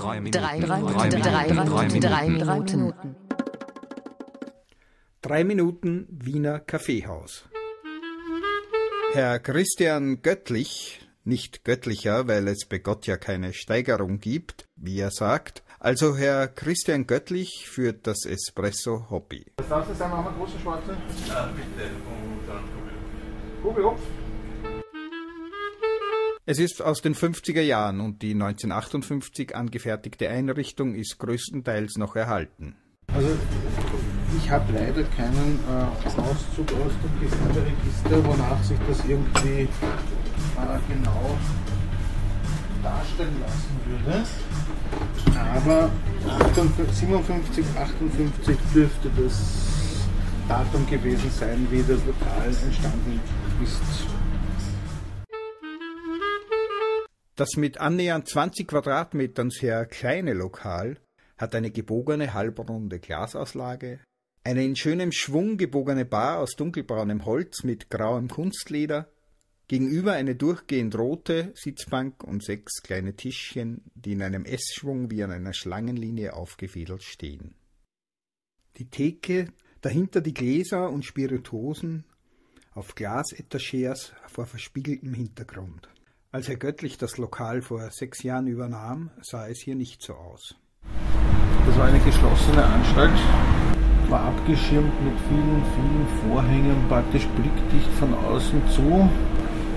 drei Minuten, drei Minuten, drei Minuten, drei Minuten. Drei Minuten Wiener Kaffeehaus. Herr Christian Göttlich, nicht göttlicher, weil es bei Gott ja keine Steigerung gibt, wie er sagt, also Herr Christian Göttlich führt das Espresso Hobby. Was darf das sein, Mama? Große schwarze? Ja, bitte. Und dann Kugel, Hopf. Es ist aus den 50er Jahren und die 1958 angefertigte Einrichtung ist größtenteils noch erhalten. Also ich habe leider keinen äh, Auszug aus dem Gewerberegister, wonach sich das irgendwie äh, genau darstellen lassen würde. Aber 58, 57, 58 dürfte das Datum gewesen sein, wie das Lokal entstanden ist. Das mit annähernd 20 Quadratmetern sehr kleine Lokal hat eine gebogene halbrunde Glasauslage, eine in schönem Schwung gebogene Bar aus dunkelbraunem Holz mit grauem Kunstleder, gegenüber eine durchgehend rote Sitzbank und sechs kleine Tischchen, die in einem S-Schwung wie an einer Schlangenlinie aufgefädelt stehen. Die Theke, dahinter die Gläser und Spirituosen auf Glasetagers vor verspiegeltem Hintergrund. Als Herr Göttlich das Lokal vor sechs Jahren übernahm, sah es hier nicht so aus. Das war eine geschlossene Anstalt, war abgeschirmt mit vielen, vielen Vorhängen, praktisch blickdicht von außen zu.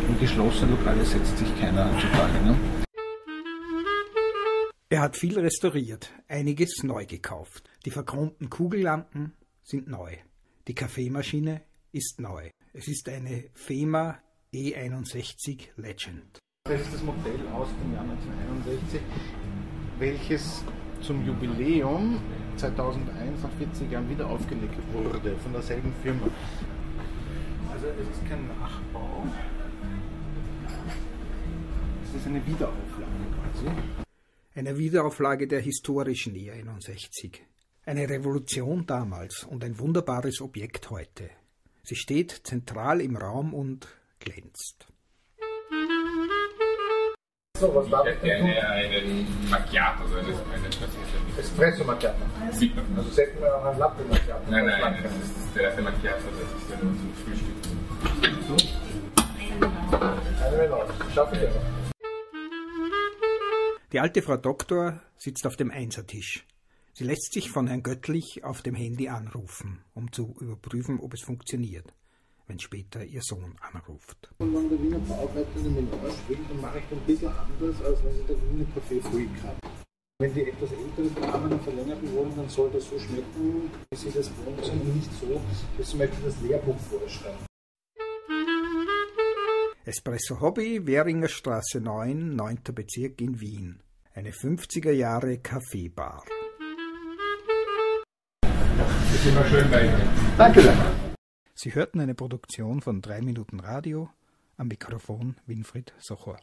In geschlossene Lokale setzt sich keiner heutzutage. Ne? Er hat viel restauriert, einiges neu gekauft. Die verchromten Kugellampen sind neu. Die Kaffeemaschine ist neu. Es ist eine FEMA E61 Legend. Das ist das Modell aus dem Jahr 1961, welches zum Jubiläum 2001 nach 40 Jahren wieder aufgelegt wurde von derselben Firma. Also es ist kein Nachbau, es ist eine Wiederauflage quasi. Eine Wiederauflage der historischen E61. Eine Revolution damals und ein wunderbares Objekt heute. Sie steht zentral im Raum und glänzt. So, ich hätte gerne einen Macchiato, also eine, eine. Espresso Macchiato. Sieht man. Also setzen wir auch ein Latte Macchiato. Nein, nein, das ist der erste Macchiato, das ist ja nur zum Frühstück. Eine Minute aus. Schaffe ich aber. Die alte Frau Doktor sitzt auf dem Einsertisch. Sie lässt sich von Herrn Göttlich auf dem Handy anrufen, um zu überprüfen, ob es funktioniert, wenn später ihr Sohn anruft. Und wenn der Wiener Bauarbeiter eine Melange spielt, dann mache ich den ein bisschen anders, als wenn sie der Wiener Kaffee Freak hat. Wenn die etwas älteren Damen einen verlängerten wollen, dann soll das so schmecken, wie sie das sind und nicht so, wie zum Beispiel das Lehrbuch vorschreibt. Espresso Hobby, Währinger Straße 9, 9. Bezirk in Wien. Eine 50er Jahre Kaffeebar. ist immer schön bei Ihnen. Danke sehr. Sie hörten eine Produktion von 3 Minuten Radio, am Mikrofon Winfried Sochor.